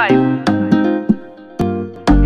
life.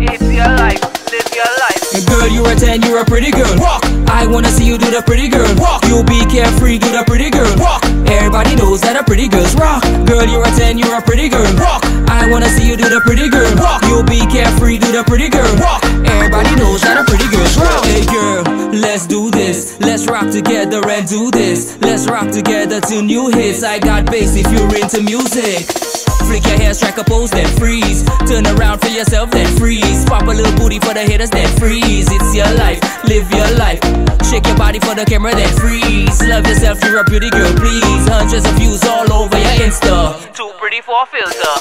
It's your life. Live your life. Girl, you're a 10, you're a pretty girl. Walk. I wanna see you do the pretty girl. Walk. You'll be carefree, do the pretty girl. Walk. Everybody knows that a pretty girl's rock. Girl, you're a 10, you're a pretty girl. Walk. I wanna see you do the pretty girl. Walk. You'll be carefree, do the pretty girl. Walk. Everybody knows that a pretty girl's rock. Hey girl, let's do this. Let's rock together and do this. Let's rock together to new hits. I got bass if you're into music. Flick your hair, strike a pose, then freeze. Turn around for yourself, then freeze. Pop a little booty for the haters, then freeze. It's your life, live your life. Shake your body for the camera, then freeze. Love yourself, you're a beauty girl, please. Hundreds of views all over your Insta. Too pretty for a filter.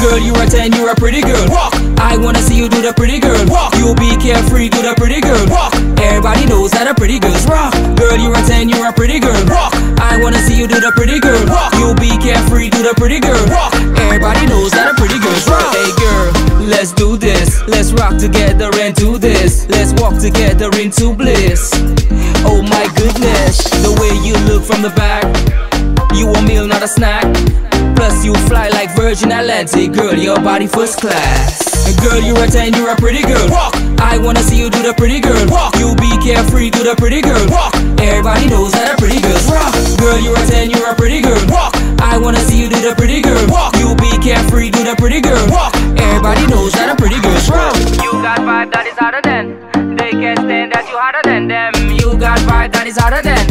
Girl, you're a 10, you're a pretty girl. Walk. I wanna see you do the pretty carefree, do the pretty girl. Walk. Everybody knows that a pretty girl's rock. Hey girl, let's do this. Let's rock together and do this. Let's walk together into bliss. Oh my goodness, the way you look from the back. You a meal, not a snack. Plus you fly like Virgin Atlantic, girl. Your body first class. Girl, you're a 10, you're a pretty girl. Walk. I wanna see you do the pretty girl. Walk. You be carefree, do the pretty girl. Walk. Everybody knows that a pretty girl's rock. Girl, you're a 10, you're a pretty girl. Walk. I wanna see you do the pretty girl. Walk. You be carefree, do the pretty girl. Walk. Everybody knows that a pretty girl's rock. You got vibe that is hotter than. They can't stand that you hotter than them. You got vibe that is hotter than.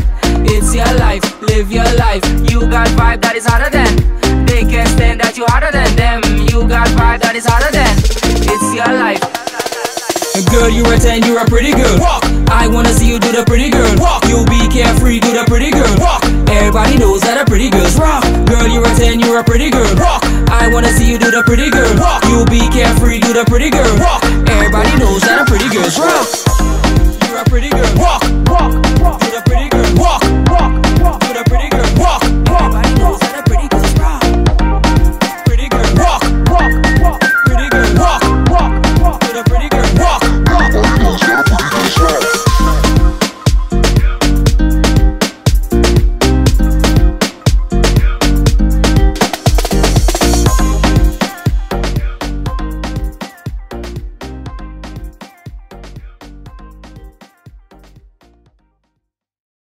It's your life, live your life. You got vibe that is hotter than. They can't stand that you hotter than them. You got vibe that is hotter than. It's your life. Girl, you're a 10, you're a pretty girl. Walk. I wanna see you do the pretty girl. Walk. You'll be carefree, do the pretty girl. Walk. Everybody knows that a pretty girl's rock. Girl, you're a 10, you're a pretty girl. Walk. I wanna see you do the pretty girl. Walk. You'll be carefree, do the pretty girl. Walk. Everybody